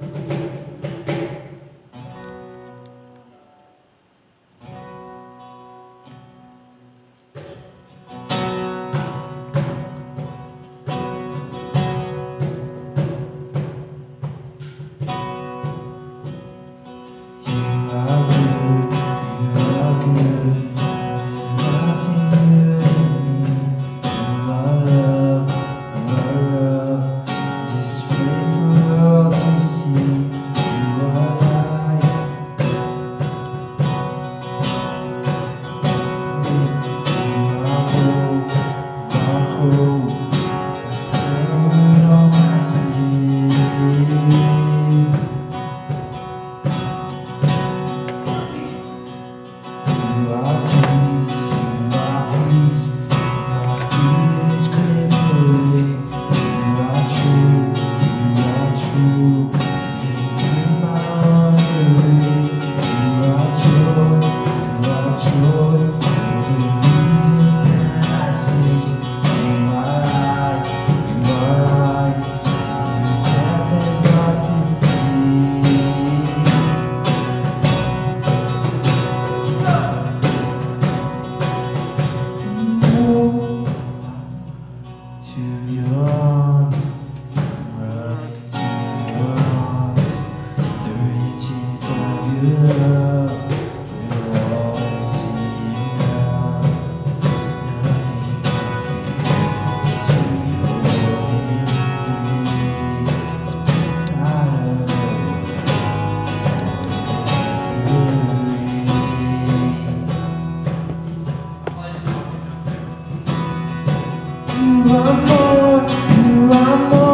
Thank You are more, you are more